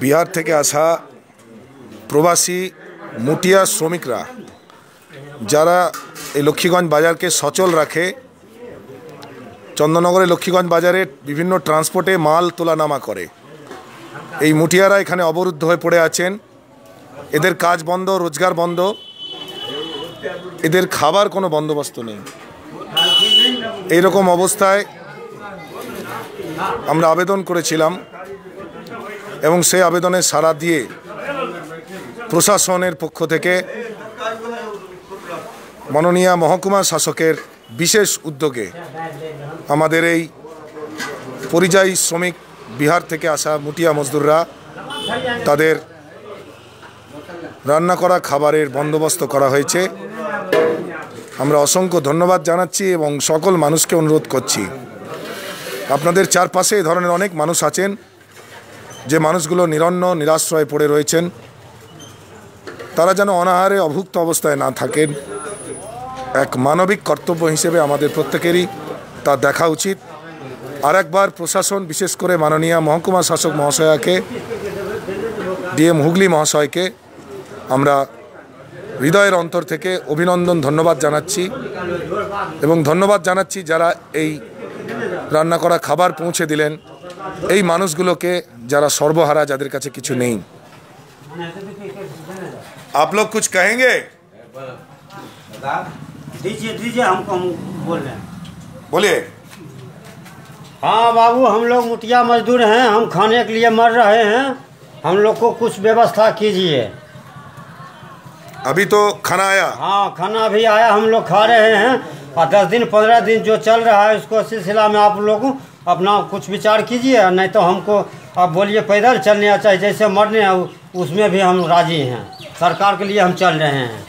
বিহার থেকে আসা প্রবাসী মুটিয়া শ্রমিকরা, যারা এই লক্ষ্মীগঞ্জ বাজারকে সচল রাখে, চন্দননগরে লক্ষ্মীগঞ্জ বাজারে বিভিন্ন ট্রান্সপোর্টে মাল তোলা নামা করে। এই মুটিয়ারা এখানে অবরুদ্ধ হয়ে পড়ে আছেন। এদের কাজ বন্ধ, রোজগার বন্ধ। এদের খাবার কোনো বন্দোবস্ত নেই। এইরকম অবস্থায় আমরা আবেদন করেছিলাম। এবং সেই আবেদনে সাড়া দিয়ে প্রশাসনের পক্ষ থেকে মাননীয় মহকুমা শাসকের বিশেষ উদ্যোগে আমাদের এই পরিযায়ী শ্রমিক বিহার থেকে আসা মুটিয়া মজদুররা তাদের রান্না করা খাবারের বন্দোবস্ত করা হয়েছে। আমরা অসংখ্য ধন্যবাদ জানাচ্ছি এবং সকল মানুষকে অনুরোধ করছি। আপনাদের চারপাশে এ ধরনের অনেক মানুষ আছেন। যে মানুষগুলো নিরন্ন, নিরাশ্রয়ে পড়ে রয়েছেন, তারা যেন অনাহারে, অভুক্ত অবস্থায় না থাকেন। এক মানবিক কর্তব্য হিসেবে আমাদের প্রত্যেকেরই তা দেখা উচিত। আর একবার প্রশাসন, বিশেষ করে মাননীয় মহকুমা শাসক মহাশয়াকে, ডিএম হুগলি মহাশয়কে, আমরা হৃদয়ের অন্তর থেকে অভিনন্দন, ধন্যবাদ জানাচ্ছি এবং ধন্যবাদ জানাচ্ছি যারা এই রান্না করা খাবার পৌঁছে দিলেন। এই মানুষগুলোকে যারা সর্বহারা যাদের কাছে কিছু নেই आप लोग कुछ कहेंगे दीजिए दीजिए हमको हम बोल रहे हैं बोलिए हाँ बाबू हम लोग मुटिया मजदूर हैं हम खाने के लिए मर रहे हैं हम लोग को कुछ व्यवस्था कीजिए अभी तो खाना आया हाँ खाना भी आया हम लोग खा रहे हैं और दस दिन पंद्रह दिन जो चल रहा है उसको सिलसिला में आप लोग अपना कुछ विचार कीजिए, नहीं तो हमको, आप बोलिए पैदल चलने चाहे जैसे मरने उसमें भी हम राज़ी हैं। सरकार के लिए हम चल रहे हैं।